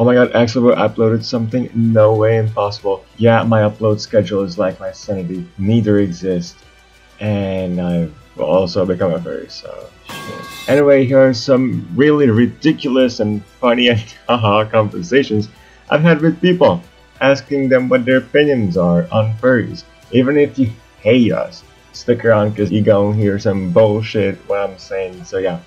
Oh my god, Axwabo uploaded something? No way, impossible. Yeah, my upload schedule is like my sanity. Neither exist. And I've also become a furry, so shit. Anyway, here are some really ridiculous and funny and haha conversations I've had with people, asking them what their opinions are on furries. Even if you hate us, stick around because you're gonna hear some bullshit what I'm saying, so yeah.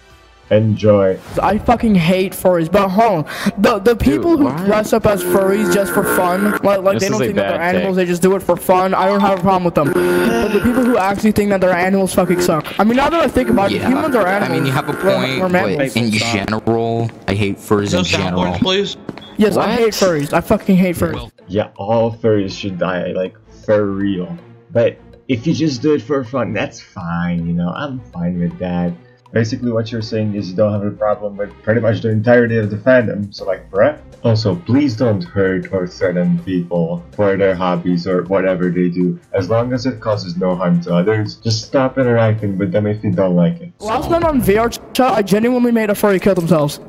Enjoy. I fucking hate furries, but hold on. The the people Dude, who what? dress up as furries just for fun, like like This they don't think that they're bad animals, they just do it for fun. I don't have a problem with them. But the people who actually think that they're animals fucking suck. I mean, now that I think about it, humans are animals. I mean, you have a We're- point, we're but mammals. in general, I hate furs in general. soundboards, please. Yes, I hate furries. I fucking hate furries. Yeah, all furries should die, like, for real. But if you just do it for fun, that's fine, you know, I'm fine with that. Basically, what you're saying is you don't have a problem with pretty much the entirety of the fandom, so like, bruh. Also, please don't hurt or threaten people for their hobbies or whatever they do. As long as it causes no harm to others, just stop interacting with them if you don't like it. Last time on VR chat, I genuinely made a furry kill themselves.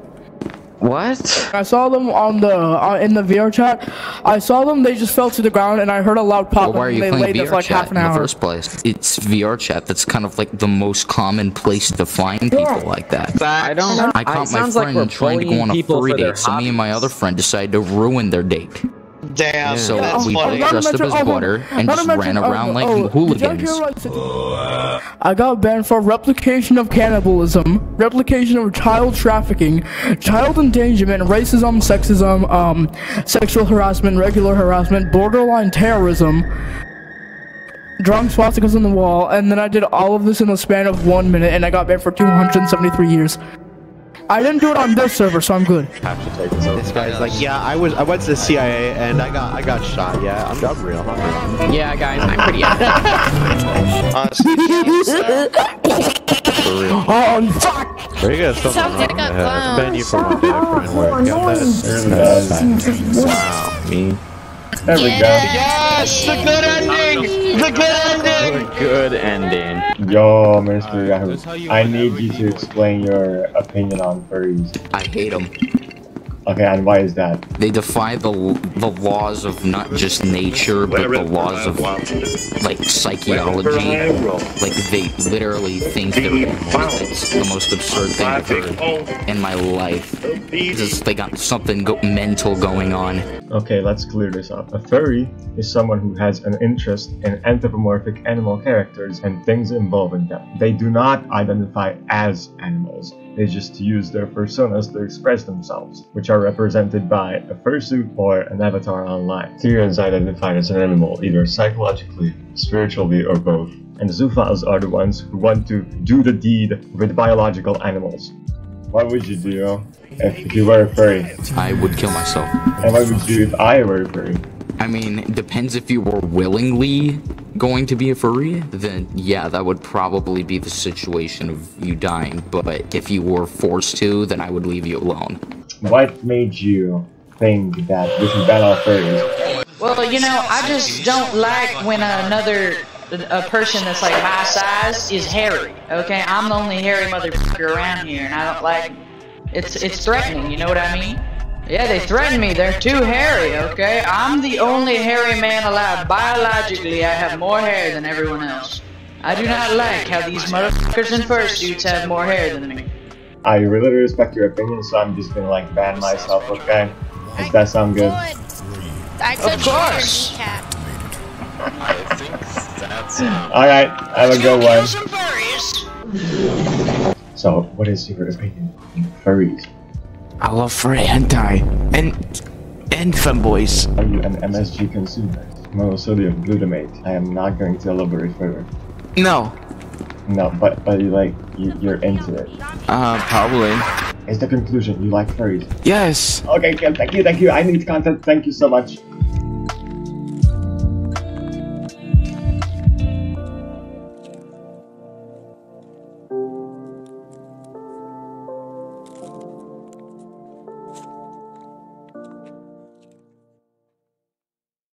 What? I saw them on the uh, in the VR chat. I saw them. They just fell to the ground, and I heard a loud pop. Well, why are and you they playing laid there VR for like chat half an in the first place? It's VR chat. That's kind of like the most common place to find people like that. I don't. I caught my sounds like friend trying to go on a people furry for their date, so me and my other friend decided to ruin their date. Damn. So that's we funny. both dressed up as oh, no, butter and just ran around oh, like oh, hooligans. did y'all hear what- I got banned for replication of cannibalism, replication of child trafficking, child endangerment, racism, sexism, um, sexual harassment, regular harassment, borderline terrorism, drawing swastikas on the wall, and then I did all of this in the span of one minute, and I got banned for 273 years. I didn't do it on this server, so I'm good. This guy's like, yeah, I was, I went to the CIA and I got, I got shot. Yeah, I'm, I'm real. I'm real. Yeah, guys, I'm pretty. Honestly, Oh, fuck! There you go. Something Sounds wrong like with a head. clown. Ban you from my boyfriend where it got that. Wow, me. There we go. yes, the good ending. The good ending. The good ending. Yo, Mr. Yahoo, I need you to explain your opinion on furries. I hate them. Okay, and why is that? They defy the the laws of not just nature, but the laws of like psychology. Like they literally think they're animals. It's the most absurd thing I've heard in my life. Just they got something go- mental going on. Okay, let's clear this up. A furry is someone who has an interest in anthropomorphic animal characters and things involving them. They do not identify as animals. They just use their personas to express themselves, which are represented by a fursuit or an avatar online. Therians identified as an animal either psychologically, spiritually, or both. And Zoophiles are the ones who want to do the deed with biological animals. What would you do if you were a furry? I would kill myself. And what would you do if I were a furry? I mean, it depends if you were willingly going to be a furry, then yeah, that would probably be the situation of you dying. But if you were forced to, then I would leave you alone. What made you think that we should ban all furries? Well, you know, I just don't like when another a person that's like my size is hairy. Okay, I'm the only hairy motherfucker around here, and I don't like. It's it's threatening. You know what I mean? Yeah, they threaten me. They're too hairy. Okay, I'm the only hairy man alive. Biologically, I have more hair than everyone else. I do not like how these motherfuckers in fursuits have more hair than me. I really respect your opinion, so I'm just gonna like ban myself, okay? Does that sound good? I could Of course. Cat. I think that's. Uh, Alright, have a good one. So, what is your opinion on furries? I love furry hentai and and femboys. Are you an MSG consumer? Monosodium glutamate. I am not going to elaborate further. No, No, but but you like you, you're into it. uh, probably. Is the conclusion you like furries? Yes. Okay, okay, thank you, thank you. I need content. Thank you so much.